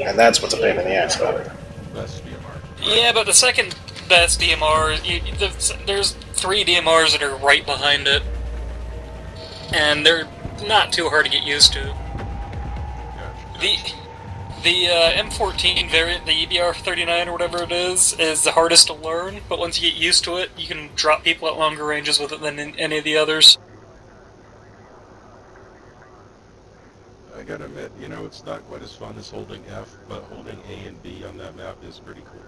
And that's what's a pain in the ass about it. Yeah, but the second best DMR, you, the, there's three DMRs that are right behind it, and they're not too hard to get used to. The the uh, M14 variant, the E EBR-39 or whatever it is, is the hardest to learn. But once you get used to it, you can drop people at longer ranges with it than any of the others. Gotta admit, you know, it's not quite as fun as holding F, but holding A and B on that map is pretty cool.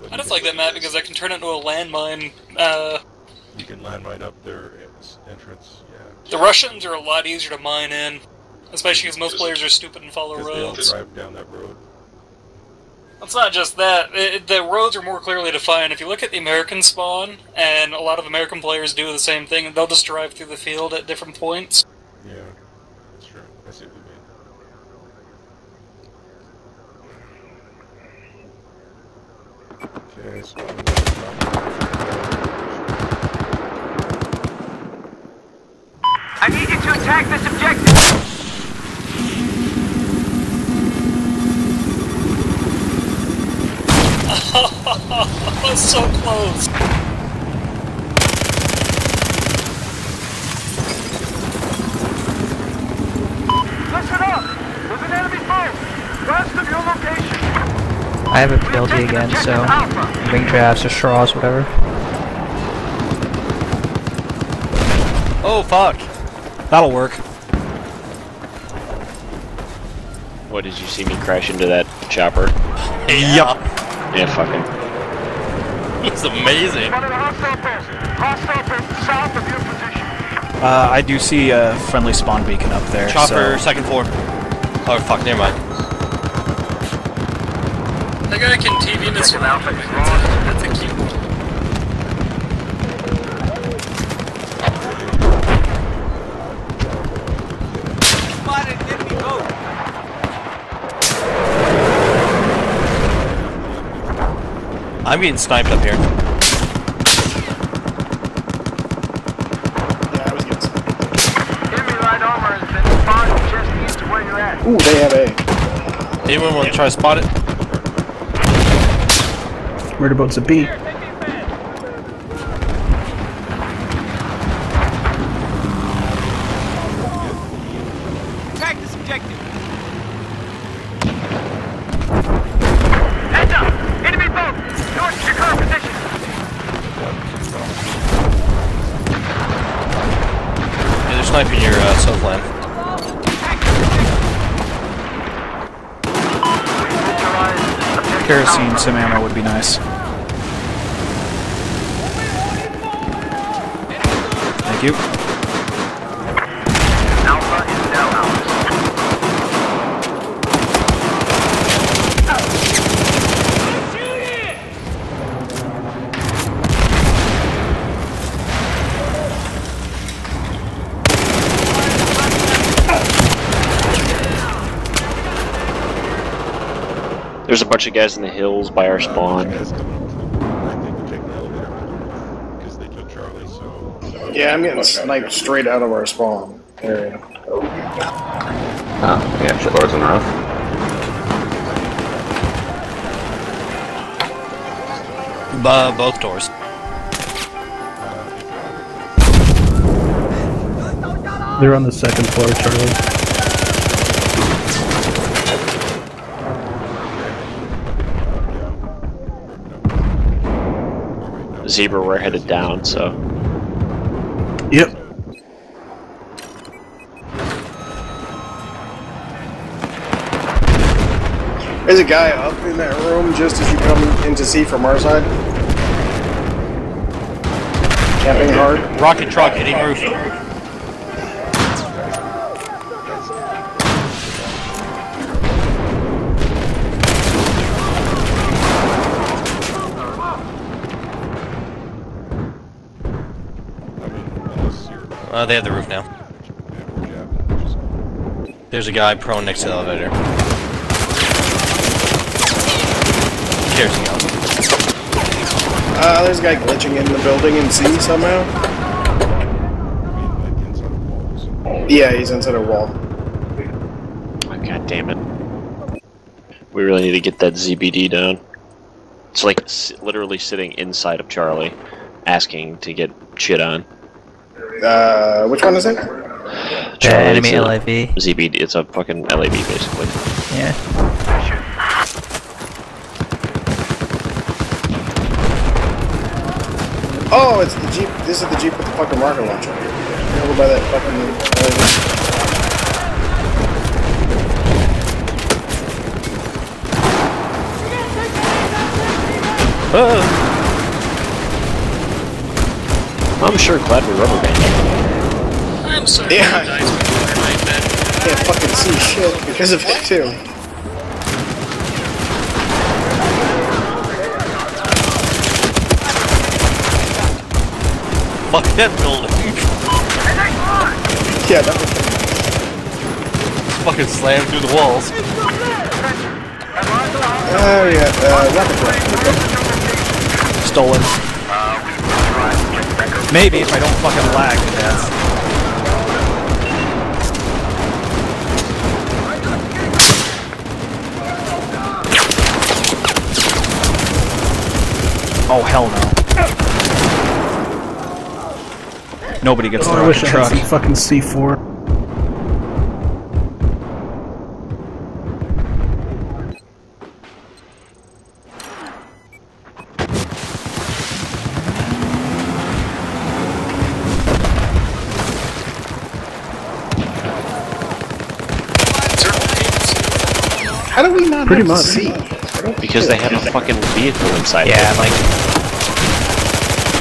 But I just like that map because I can turn it into a landmine. Uh, You can landmine up their en- entrance, yeah. the Russians are a lot easier to mine in, especially because most players are stupid and follow Because they all roads. drive down that road. It's not just that. It, the roads are more clearly defined. If you look at the American spawn, and a lot of American players do the same thing, they'll just drive through the field at different points. Yeah, that's true. I see what you mean. Okay, so I need you to attack this objective. That's so close. Listen up! There's an enemy foe! West of your location! I have a We've PLD again, so Alpha. ring drafts or straws, whatever. Oh fuck! That'll work. What did you see me crash into that chopper? Yup. Yeah, fucking. He's amazing. One of the hostile person. Hostile person south of your position. Uh, I do see a friendly spawn beacon up there. Chopper, so- second floor. Oh fuck, never mind. That guy can TV this one out. That's a cute one. Spotted enemy boat. I'm getting sniped up here. Yeah, I was getting some. Enemy light armor has been spotted just east of where you're at. Ooh, they have A. Anyone want to try to spot it? Murder boat's a B. Attack this objective. Heads up! Enemy boat! North to your current position. Yeah, they're sniping your uh, south. Kerosene, some ammo would be nice. Thank you. Alpha is now ours. There's a bunch of guys in the hills by our spawn. Guys coming up to the- I think we take the elevator because they took Charlie. So Yeah, I'm getting sniped straight out of our spawn area. Oh, yeah, shitlords on the roof. Uh, both doors. They're on the second floor, Charlie. Zebra, we're headed down, so. There's a guy up in that room just as you come in to see from our side. Camping hard. Rocket truck hitting roof. I mean, unless you're Uh, they have the roof now. There's a guy prone next to the elevator. Kerosene out. Uh, there's a guy glitching in the building in C somehow. I mean, like inside walls. Yeah, he's inside a wall. Oh, God damn it. We really need to get that ZBD down. It's like s- literally sitting inside of Charlie, asking to get shit on. Uh, which one is it? The Charlie, enemy it's a LIV. ZBD, it's a fucking LAB basically. Yeah. Oh, it's the Jeep. This is the Jeep with the fucking rocket launcher. Over by that fucking. I'm sure glad we're rubber banding. I'm so Yeah. I. Can't fucking see shit because of it too. Fuck that building. Yeah, that was Fucking slammed through the walls. Oh yeah, uh, rocket. Stolen. Maybe if I don't fucking lag to death. Oh hell no. Nobody gets Oh, the I wish I had truck. some fucking C4. How do we not Pretty much. see? Because they have a fucking vehicle inside. Yeah, of it. like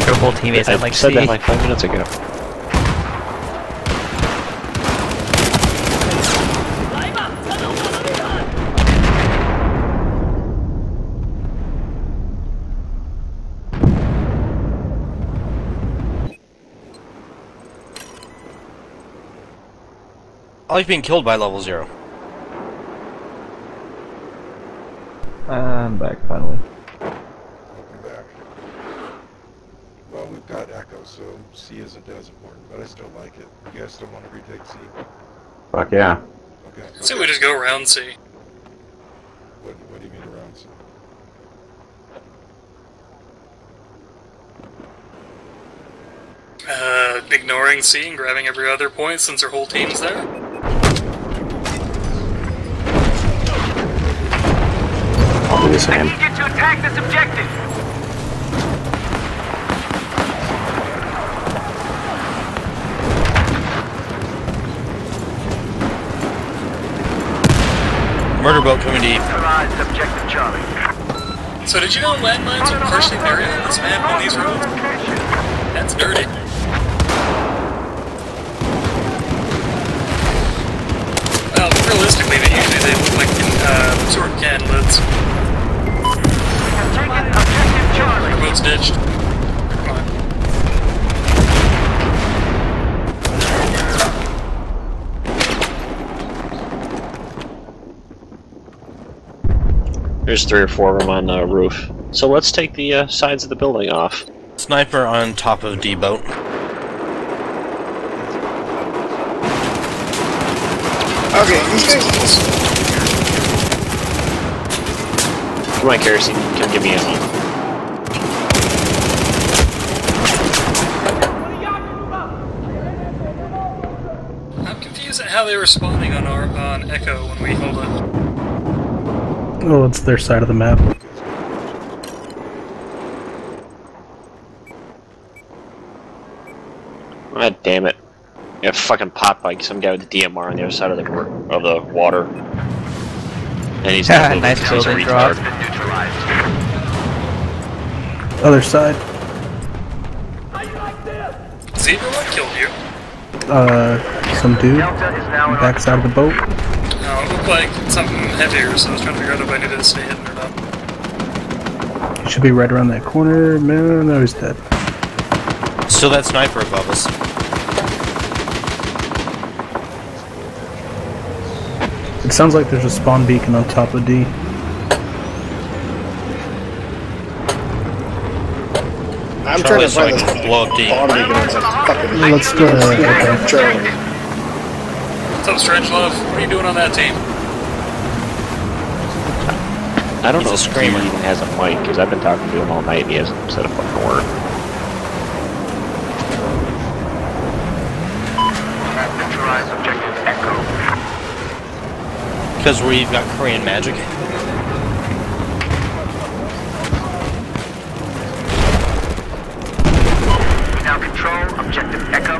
your whole teammates I have like said C. that like five minutes ago. I like being killed by level zero. I'm back finally. Welcome back. Well, we've got Echo, so C isn't as important, but I still like it. You guys still want to retake C? Fuck yeah. Okay. So we just go around C. What, what do you mean around C? Uh, ignoring C and grabbing every other point since our whole team's there. I'll do. Need you to attack this objective. Murder boat coming to you. Objective Charlie. So did you know landmines are partially buried in this map on these roads? That's dirty. Well, realistically, they usually they look like uh, sort of Charlie. Boat's ditched. There's three or four of them on the roof. So let's take the uh, sides of the building off. Sniper on top of D boat. Okay, these guys. Come on, Kerosene, come give me ammo. I'm confused at how they were spawning on our on Echo when we hold it. Oh, it's their side of the map. God damn it. Got fucking popped by some guy with the DMR on the other side of the of the water. And he's not moving Nice 'cause he's a building drop. retard. Other side. Zebra, what killed you? Uh, some dude. Delta is Back side of the boat. No, it looked like something heavier, so I was trying to figure out if I needed to stay hidden or not. Should be right around that corner. No, no, he's dead. Still that sniper above us. It sounds like there's a spawn beacon on top of D. I'm Charlie trying to so find this blow up the. Let's go okay. Charlie. What's up, Strange Love? What are you doing on that team? I don't He's know screamer. if he even has a mic, because I've been talking to him all night and he hasn't said a fucking word. Because we've got Korean magic. Objective Echo.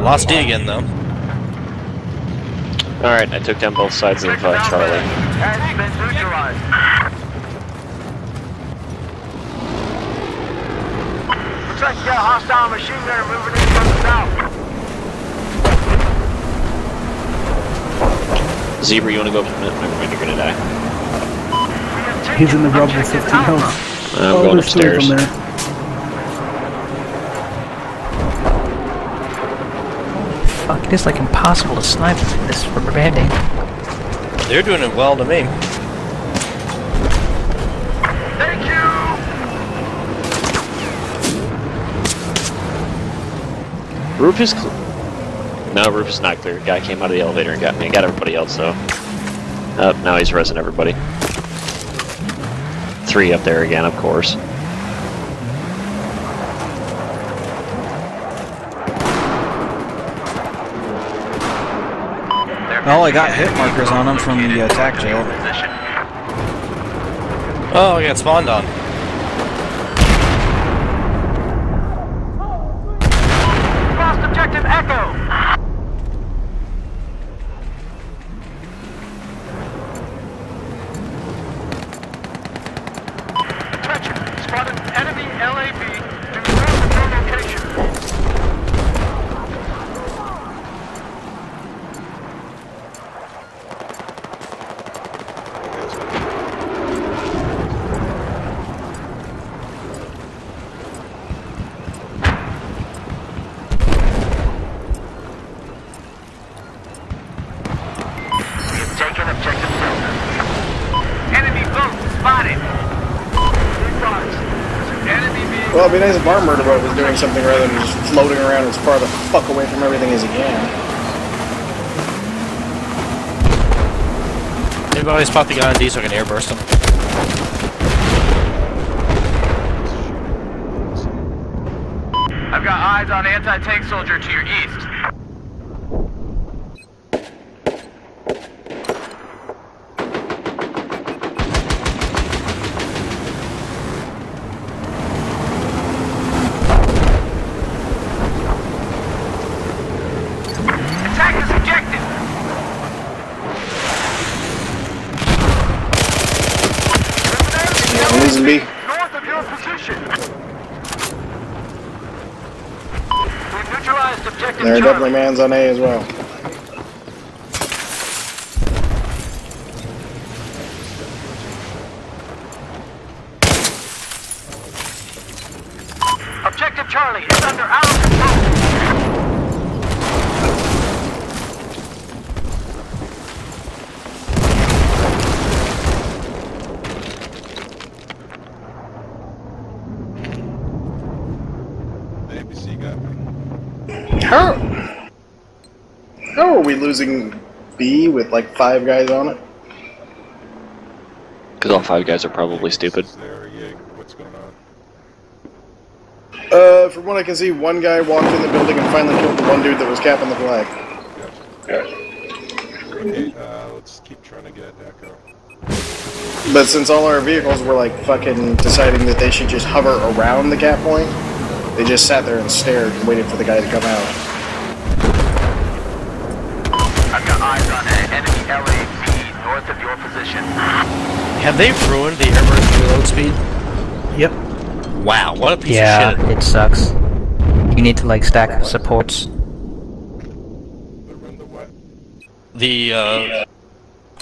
Lost D again, though. Alright, I took down both sides of uh, Charlie. Has been neutralized. Looks like you got a hostile machine gunner moving in from the south. Zebra, you wanna go up a minute? Never mind, you're gonna die. We have taken He's in the rubble, 15 Alpha. health. Uh, I'm oh, going there's two of upstairs. there. Fuck, it is like impossible to snipe in this rubber banding. They're doing it well to me. Thank you. Roof is cl- No, roof is not clear. Guy came out of the elevator and got me. Got everybody else though. Up, now he's resing everybody. Three up there again, of course. Oh, I got hit markers on him from the attack jail. Oh, I got spawned on. Lost objective Echo. Attention. Spotted enemy LAV to north of your location. We have taken objective Delta. Enemy boat spotted. Be advised. Enemy vehicle. Well, it'd be nice if our murder boat was doing something rather than just floating around as far the fuck away from everything as he can. Anybody spot the guy on D so I can airburst him? I've got eyes on anti-tank soldier to your east. Attack this objective! Losing North of your position. We've neutralized objective There are definitely mans on A as well. Objective Charlie is under our control. The ABC got me. How? How are we losing B with like five guys on it? Because all five guys are probably stupid. There. What's going on? Uh, from what I can see, one guy walked in the building and finally killed the one dude that was capping the flag. Okay, uh, let's keep trying to get Echo. But since all our vehicles were like fucking deciding that they should just hover around the cap point, they just sat there and stared and waited for the guy to come out. I've got eyes on an north of your position. Have they ruined the airburst reload speed? Yep. Wow, what a piece Yeah, of shit. Yeah, it sucks. You need to like stack supports. The uh,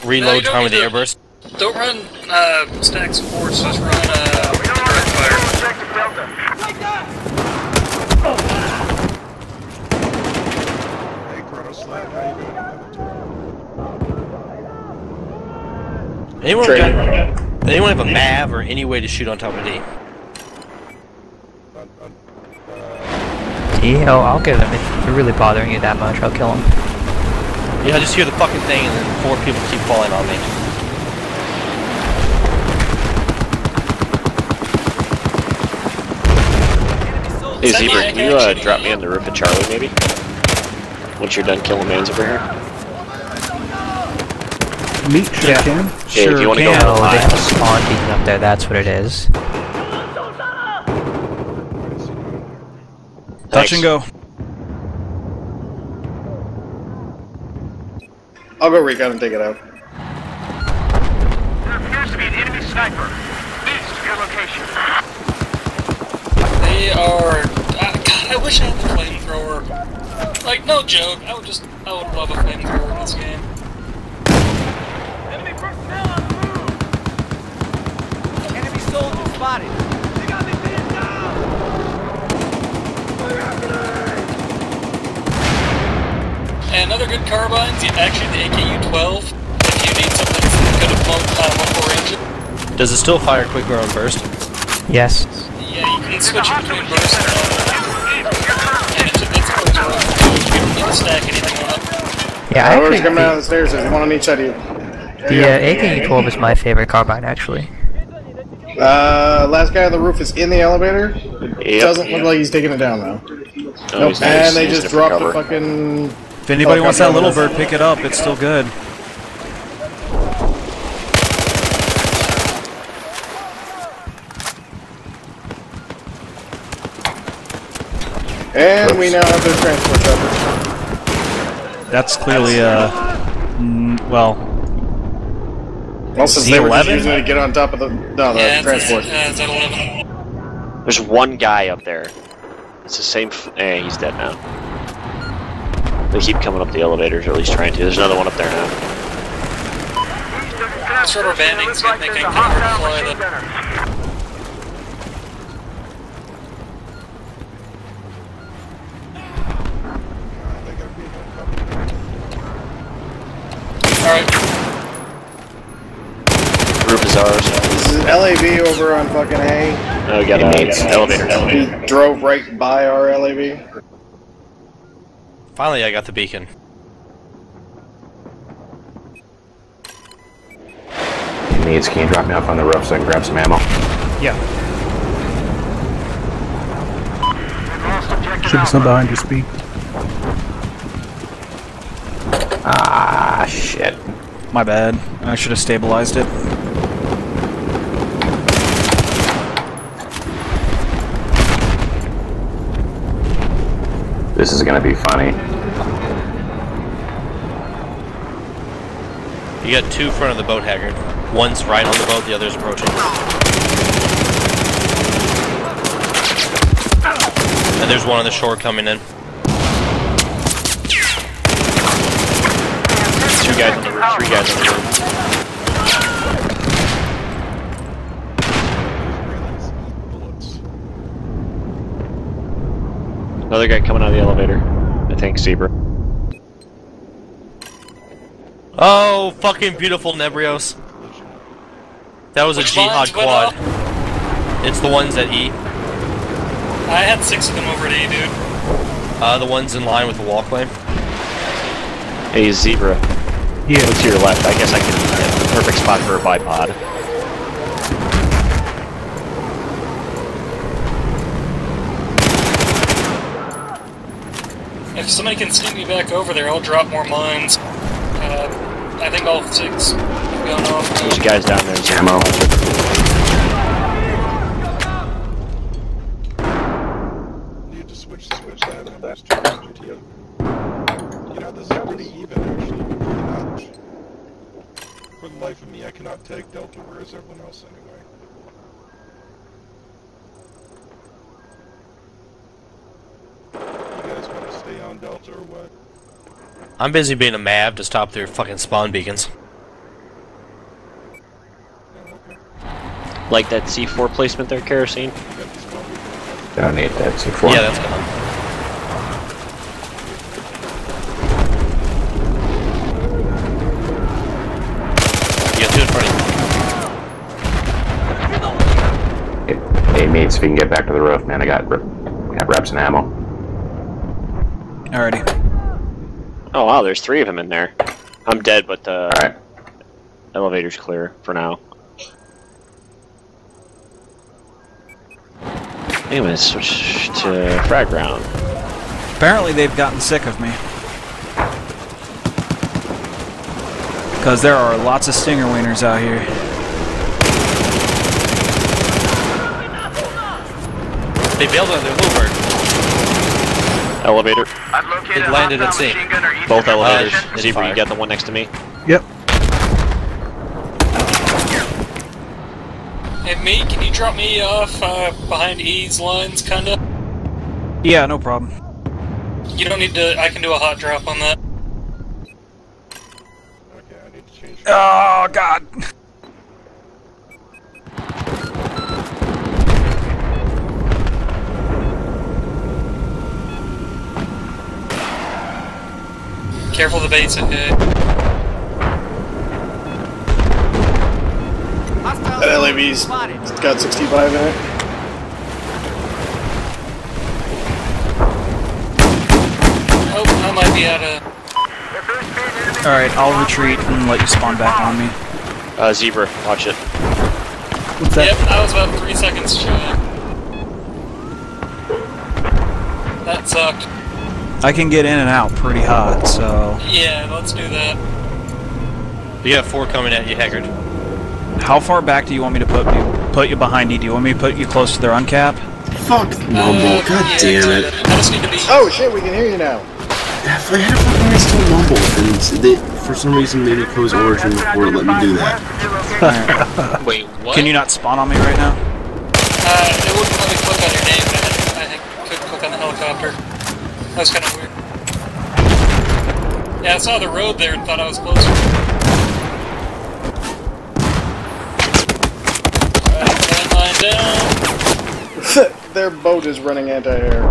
reload don't time of the airburst. Don't run uh, stack supports, just run uh, We don't want direct to fire. objective Delta. Hey, Chrono Slide, how you doing? Anyone got, anyone have a MAV or any way to shoot on top of D? On, on, Yeah, I'll, I'll give him. If they're really bothering you that much, I'll kill him. Yeah, I just hear the fucking thing and then four people keep falling on me. Hey Zebra, can you uh, drop me on the roof of Charlie, maybe? Once you're done killing mans over here. Meat sure Yeah. can. Yeah, if Sure you want to go can. Oh, they have a spawn beacon up there, that's what it is. Touch and go. I'll go recon and take it out. There appears to be an enemy sniper. East of your location. They are. Uh, God, I wish I had the flamethrower. Like, no joke. I would just. I would love a flamethrower in this game. Enemy personnel on the move. Enemy soldier spotted. They got me pinned down. And other good carbines, yeah, actually the AKU-12. If you need something that's good at mul- uh, multiple range. Does it still fire quick grow and burst? Yes. Yeah, you can switch it between burst and uh, and it's, it's always rough. You don't need to stack anything on. Yeah, I Whoever's actually coming down the the, stairs, there's one on each side of you. The uh, AKU-12 is my favorite carbine, actually. Uh, last guy on the roof is in the elevator. Yep. Doesn't look like he's taking it down though. Oh, Nope. And they just different dropped the fucking. If anybody Oh, wants that little bird, pick it up. It's still good. And we now have their transport chopper. That's clearly uh, well, Well, since they were just Z11? using it to get on top of the no the Yeah, it's, transport. uh, Z11. There's one guy up there. It's the same. F- eh, he's dead now. They keep coming up the elevators, or at least trying to. There's another one up there now. This rubber banding's gonna make it kinda hard to fly though. They got a vehicle coming. Alright, Roof is ours. This is LAV over on fucking A. Oh, we got Inmates. an elevator. He drove right by our LAV. Finally, I got the beacon. Inmates, can you drop me off on the roof so I can grab some ammo? yeah. Lost objective Should be some behind your speed. Ah, shit. My bad. I should have stabilized it. This is gonna be funny. You got two front of the boat, Haggard. One's right on the boat, the other's approaching. And there's one on the shore coming in. Two guys on the roof. Three guys on the roof. Another guy coming out of the elevator. I think Zebra. Oh, fucking beautiful Nebrios. That was a Which jihad quad. It's the ones at E. I had six of them over at A, dude. Uh, the ones in line with the wall claim. Hey, Zebra. Yeah. Look to your left. I guess I can. Yeah, perfect spot for a bipod. If somebody can sneak me back over there, I'll drop more mines. Uh, I think all six have gone off. There's guys down there. Zebra. Ammo. Need to switch the switch that and there's GTO. You know, this is pretty even actually. For the life of me, I cannot take Delta, where is everyone else anyway? You guys want to stay on Delta or what? I'm busy being a Mav to stop their fucking spawn beacons. Like that C4 placement there, kerosene. You got this one. Don't need that C4. Yeah, that's gone. You got two in front of you. Hey, hey, mates, if you can get back to the roof, man, I got, rep- got reps and ammo. Alrighty. Oh wow, there's three of them in there. I'm dead, but the Alright. elevator's clear for now. Anyways, switch to frag round. Apparently they've gotten sick of me. Because there are lots of stinger wieners out here. They bailed on their Bluebird. Elevator. I've It landed at hostile sea. machine gunner east Both elevators. position. It's Zebra, you fire. got the one next to me? Yep. Hey, me, can you drop me off uh, behind E's lines, kinda? Yeah, no problem. You don't need to. I can do a hot drop on that. Okay, I need to change. Oh, God. Careful the baits, okay? That LAV's got 65 in it. Oh, I might be out of. Alright, I'll retreat and let you spawn back on me. Uh, Zebra, watch it. What's that? Yep, I was about three seconds shy. That sucked. I can get in and out pretty hot, so... Yeah, let's do that. You got four coming at you, Haggard. How far back do you want me to put you, put you behind you? Do you want me to put you close to their uncap? Fuck mumble, Uh, god yeah, damn it. that. I just need to be. Oh shit, we can hear you now. If I had a fucking right still mumble, and they, for some reason they didn't close Origin before it let me do that. Wait, what? Can you not spawn on me right now? Uh, it wouldn't let me click on your name, but I, I think could click on the helicopter. That was kind of weird. Yeah, I saw the road there and thought I was closer. Alright, landline down. Their boat is running anti-air.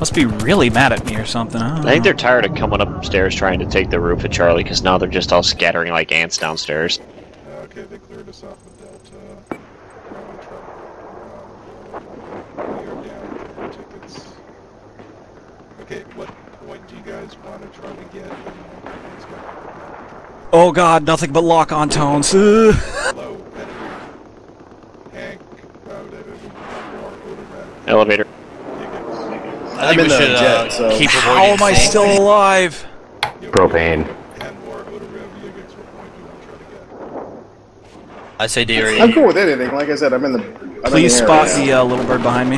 Must be really mad at me or something. I, I think know. they're tired of coming upstairs trying to take the roof of Charlie because now they're just all scattering like ants downstairs. Okay, they cleared us off the Delta. Round truck. Um, we are down four tickets. Okay, what point do you guys want to try to get? You know, let's go. Oh god, nothing but lock-on tones. Ugh. Hello, enemy. Hank, route edited. War, odor rat, Elevator. I think I'm in the should uh, so- keep How am I still alive? Propane. And war, odor rat, tickets. What point do you want to try to get? I say Deary. I'm cool with anything. Like I said, I'm in the. I'm Please in the spot area. the uh, little bird behind me.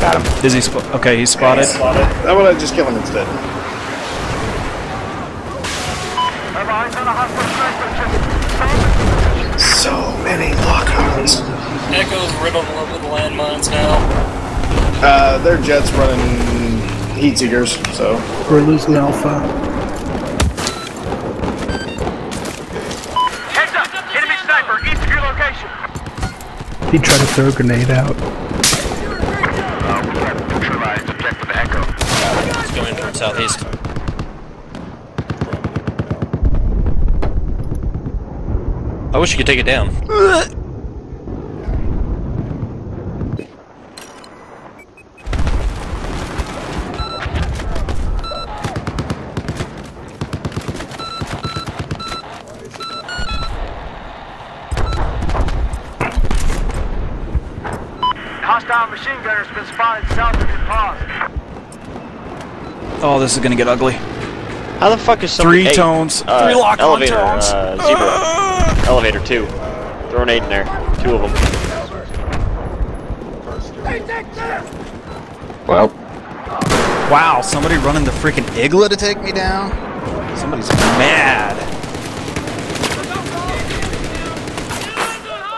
Got him. Is he sp- Okay, he's spotted. How about I want to just kill him instead? Have eyes on a hostile sniper. Just So many lockouts. Echo's riddled with landmines now. Uh, their jet's running heat seekers, so We're losing Alpha. Heads up! Enemy sniper east of your location. He tried to throw a grenade out. Uh, we have neutralized objective Echo. It's going from southeast. I wish you could take it down. this is gonna get ugly. How the fuck is somebody... Three Hey, tones. uh, Three lock-on elevator, tones. Uh, zebra. elevator, two. Throw an eight in there. Two of them. Well, Wow, somebody running the freaking Igla to take me down? Somebody's mad.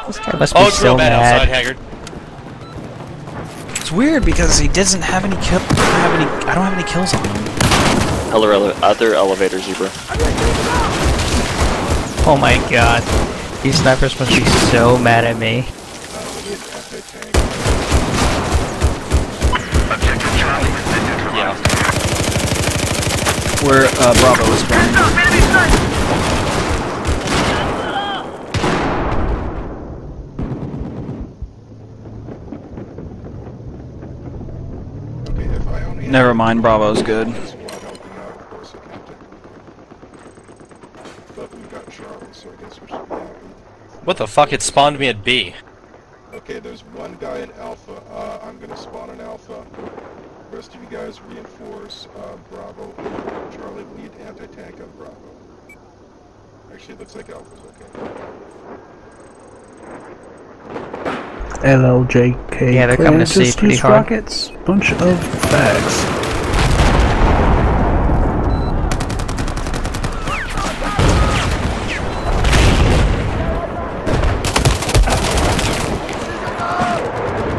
This guy must be Oh, it's so real bad outside, mad. Haggard. It's weird because he doesn't have any kill. I don't have any. I don't have any kills on him. Other, ele- other elevator, zebra. Oh my god. These snipers must be so mad at me. Objective Charlie has been neutralized. Yeah. Where uh, Bravo is spawning. Stop! Enemy sniper! Never mind, Bravo's good. Just while helping out, of course, I can't do. But we got Charlie, so I guess we should be happy. What the fuck? It spawned me at B. Okay, there's one guy in Alpha. Uh, I'm gonna spawn in Alpha. The rest of you guys reinforce uh, Bravo. Charlie, we need anti-tank on Bravo. Actually, it looks like Alpha's okay. LLJK. Yeah, they're coming to Just C pretty use hard. rockets. Bunch of fags.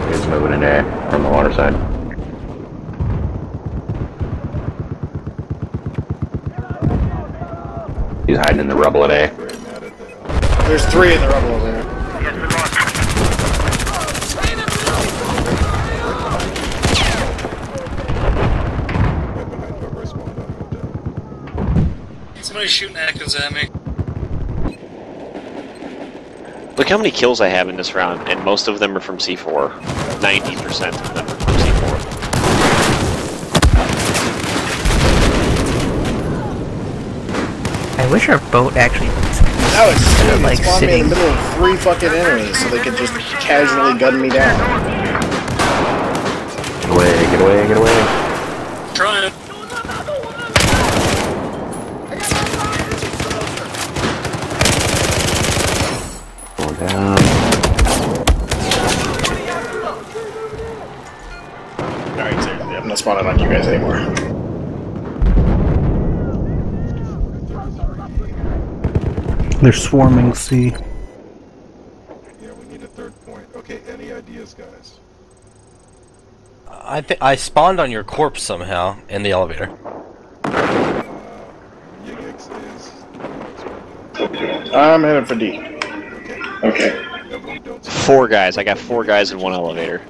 He's moving in A from the water side. He's hiding in the rubble at A. Very mad at the There's three in the rubble over there. Yes, we lost. right behind whoever I spawned on. Somebody's shooting actives at me. Uh, Look how many kills I have in this round, and most of them are from C4. 90% of them are from C4. I wish our boat actually. That was Instead sick. of, It like, spawned me in the middle of three fucking enemies so they could just casually gun me down. Get away, get away, get away. Trying. They're swarming C. Yeah, we need a third point. Okay, any ideas, guys? I think I spawned on your corpse somehow in the elevator. Uh, Yigix is. I'm headed for D. Okay. Okay. Everyone don't Four guys. I got four guys in one elevator.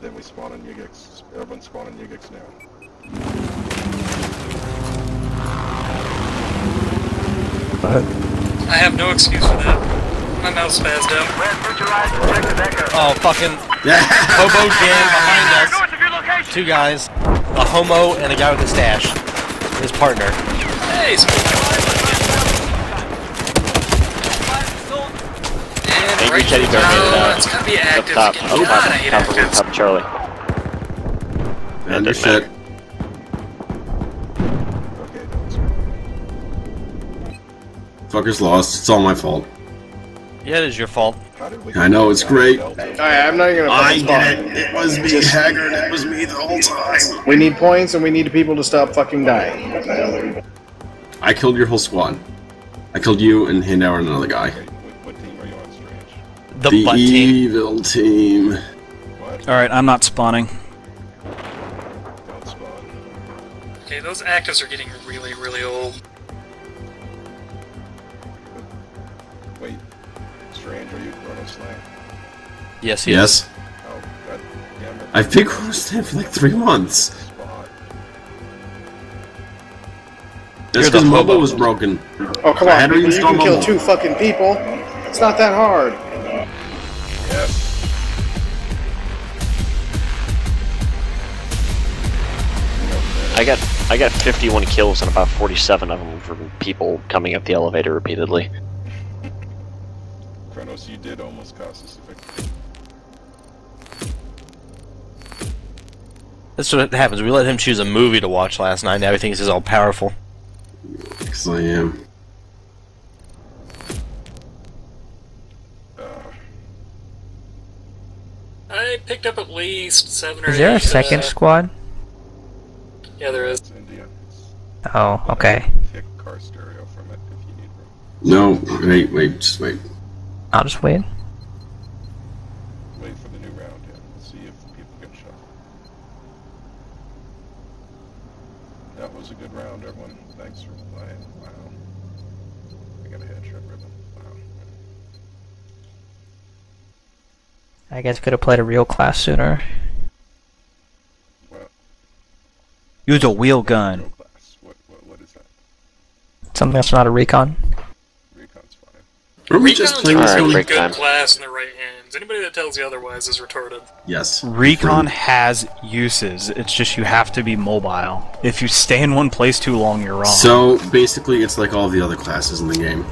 Then we spawn on Yigix. Everyone spawn on Yigix now. I have no excuse for that. My mouth spazzed out. West neutralized objective Echo. Oh, fucking hobo gang behind us. North of your location. Two guys, a homo and a guy with a stash. His partner. Hey, Angry right teddy bear made it out. it's gotta be Up top. Up top. Hate Top top Charlie. And shit. Fucker's lost. It's all my fault. Yeah, it is your fault. How did we I know, it's great. Alright, I'm not gonna I did it. It was me, Just- Haggard. It was me the whole time. We need points and we need people to stop fucking dying. I killed your whole squad. I killed you and Handauer and another guy. What, what team are you on, Strange? The, The butt team. evil team. Alright, I'm not spawning. Don't spawn. Okay, those actives are getting really, really old. Are you running slam? Yes, is. Yes. Oh, god damn it. I've been Chronostan for like three months. Spot. That's because mobile hobo. was broken. Oh, come I on, had to people, you can kill mobile. two fucking people. It's not that hard. I got I got 51 kills and about 47 of them from people coming up the elevator repeatedly. Kronos, you did almost cost us a victory. That's what happens. We let him choose a movie to watch last night. Now he thinks he's all powerful. Because I am. Uh, I picked up at least seven or Is there a eight, second uh, squad? Yeah, there is. it's India. It's, Oh, okay. Kick car stereo from it if you need room. No, wait, wait, just wait. I'll just wait. Wait for the new round, yeah. See if people get shot. That was a good round, everyone. Thanks for playing. Wow. I got a headshot ribbon. Wow. I guess could have played a real class sooner. What? Use a wheel gun. What, what, what is that? Something that's not a recon. Recon's fine. Are we just playing a this Alright, really game? break good time. class in the right hands. Anybody that tells you otherwise is retarded. Yes. Recon has uses. It's just you have to be mobile. If you stay in one place too long, you're wrong. So basically, it's like all the other classes in the game.